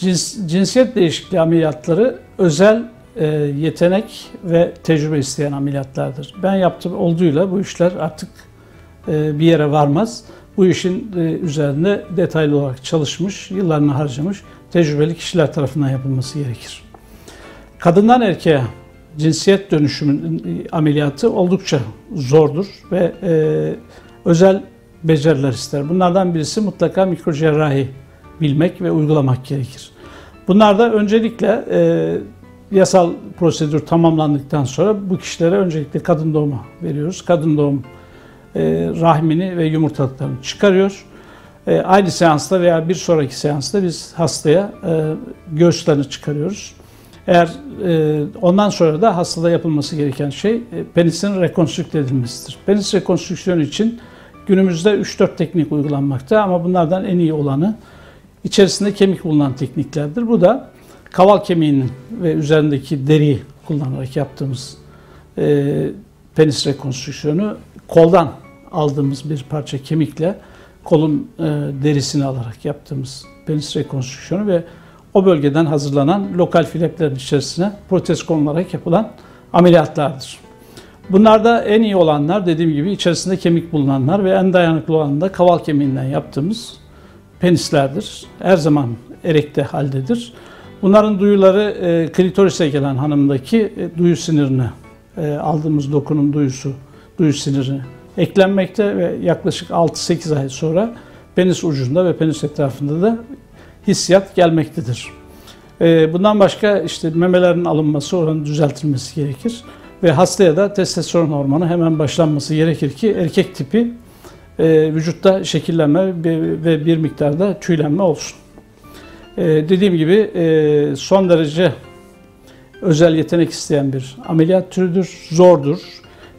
Cins, cinsiyet değişikliği ameliyatları özel e, yetenek ve tecrübe isteyen ameliyatlardır. Ben yaptığım olduğuyla bu işler artık e, bir yere varmaz. Bu işin e, üzerinde detaylı olarak çalışmış, yıllarını harcamış tecrübeli kişiler tarafından yapılması gerekir. Kadından erkeğe cinsiyet dönüşümün ameliyatı oldukça zordur ve e, özel beceriler ister. Bunlardan birisi mutlaka mikrocerrahi bilmek ve uygulamak gerekir. Bunlarda öncelikle e, yasal prosedür tamamlandıktan sonra bu kişilere öncelikle kadın doğumu veriyoruz. Kadın doğum e, rahmini ve yumurtalıklarını çıkarıyor. E, aynı seansta veya bir sonraki seansta biz hastaya e, göğüslerini çıkarıyoruz. Eğer e, ondan sonra da hastada yapılması gereken şey e, penisin rekonstrükte edilmesidir. Penis rekonstrüksiyonu için günümüzde 3-4 teknik uygulanmakta ama bunlardan en iyi olanı içerisinde kemik bulunan tekniklerdir. Bu da kaval kemiğinin ve üzerindeki deriyi kullanarak yaptığımız e, penis rekonstrüksiyonu koldan aldığımız bir parça kemikle kolun e, derisini alarak yaptığımız penis rekonstrüksiyonu ve o bölgeden hazırlanan lokal fleplerin içerisine protez konularak yapılan ameliyatlardır. Bunlarda en iyi olanlar dediğim gibi içerisinde kemik bulunanlar ve en dayanıklı olan da kaval kemiğinden yaptığımız penislerdir. Her zaman erekte haldedir. Bunların duyuları e, klitorise gelen hanımdaki e, duyu sinirine e, aldığımız dokunun duyusu, duyu siniri eklenmekte ve yaklaşık 6-8 ay sonra penis ucunda ve penis etrafında da hissiyat gelmektedir. E, bundan başka işte memelerin alınması, oranın düzeltilmesi gerekir. Ve hastaya da testosteron hormonu hemen başlanması gerekir ki erkek tipi e, vücutta şekillenme ve bir miktarda tüylenme olsun. E, dediğim gibi e, son derece özel yetenek isteyen bir ameliyat türüdür. Zordur.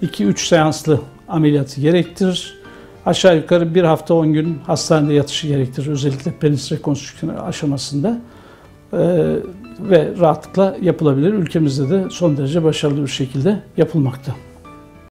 2-3 seanslı ameliyatı gerektirir. Aşağı yukarı bir hafta 10 gün hastanede yatışı gerektirir. Özellikle penis rekonstrüksiyonu aşamasında. Ee, ve rahatlıkla yapılabilir. Ülkemizde de son derece başarılı bir şekilde yapılmakta.